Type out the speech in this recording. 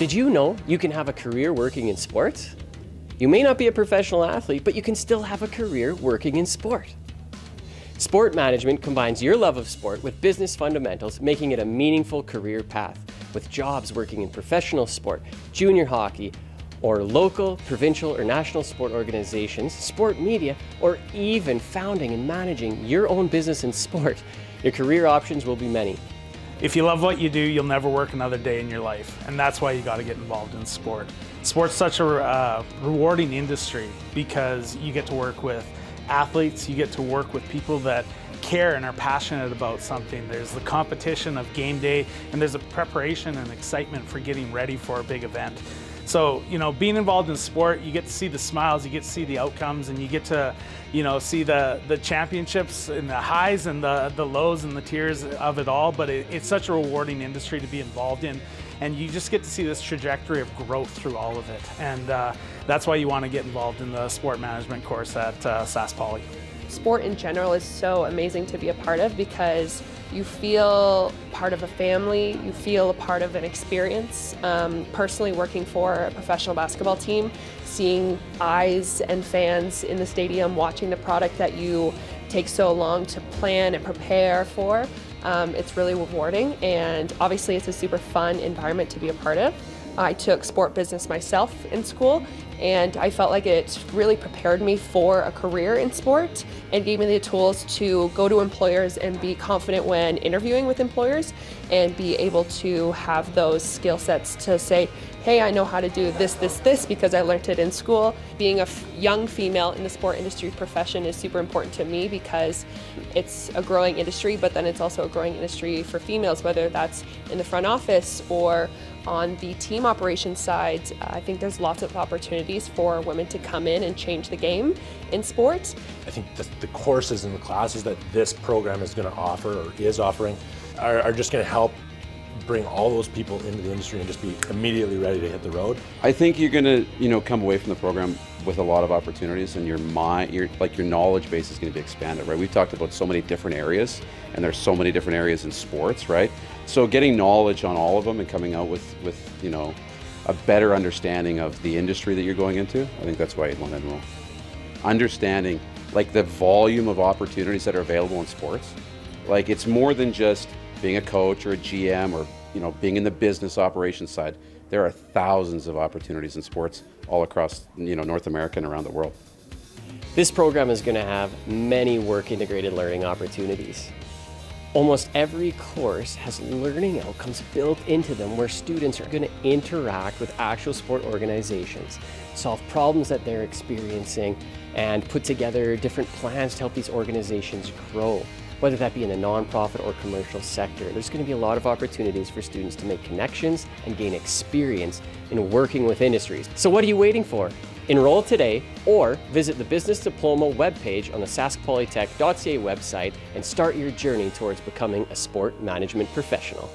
Did you know you can have a career working in sports? You may not be a professional athlete, but you can still have a career working in sport. Sport management combines your love of sport with business fundamentals, making it a meaningful career path, with jobs working in professional sport, junior hockey, or local, provincial, or national sport organizations, sport media, or even founding and managing your own business in sport. Your career options will be many. If you love what you do, you'll never work another day in your life, and that's why you got to get involved in sport. Sport's such a uh, rewarding industry because you get to work with athletes, you get to work with people that care and are passionate about something. There's the competition of game day, and there's a preparation and excitement for getting ready for a big event. So, you know, being involved in sport, you get to see the smiles, you get to see the outcomes, and you get to, you know, see the, the championships and the highs and the, the lows and the tears of it all. But it, it's such a rewarding industry to be involved in. And you just get to see this trajectory of growth through all of it. And uh, that's why you want to get involved in the sport management course at uh, Sask Poly. Sport in general is so amazing to be a part of because you feel part of a family, you feel a part of an experience. Um, personally, working for a professional basketball team, seeing eyes and fans in the stadium watching the product that you take so long to plan and prepare for, um, it's really rewarding and obviously it's a super fun environment to be a part of. I took sport business myself in school and I felt like it really prepared me for a career in sport and gave me the tools to go to employers and be confident when interviewing with employers and be able to have those skill sets to say, hey, I know how to do this, this, this because I learned it in school. Being a young female in the sport industry profession is super important to me because it's a growing industry, but then it's also a growing industry for females, whether that's in the front office or on the team operations side, uh, I think there's lots of opportunities for women to come in and change the game in sports. I think the, the courses and the classes that this program is going to offer or is offering are, are just going to help bring all those people into the industry and just be immediately ready to hit the road. I think you're going to, you know, come away from the program with a lot of opportunities and your mind, your like your knowledge base is going to be expanded, right? We've talked about so many different areas and there's so many different areas in sports, right? So getting knowledge on all of them and coming out with, with you know, a better understanding of the industry that you're going into, I think that's why you'd want to enroll. Understanding like the volume of opportunities that are available in sports. Like it's more than just being a coach or a GM or you know being in the business operations side. There are thousands of opportunities in sports all across you know North America and around the world. This program is going to have many work integrated learning opportunities. Almost every course has learning outcomes built into them where students are going to interact with actual sport organizations, solve problems that they're experiencing, and put together different plans to help these organizations grow whether that be in the nonprofit or commercial sector. There's going to be a lot of opportunities for students to make connections and gain experience in working with industries. So what are you waiting for? Enroll today or visit the Business Diploma webpage on the saskpolytech.ca website and start your journey towards becoming a sport management professional.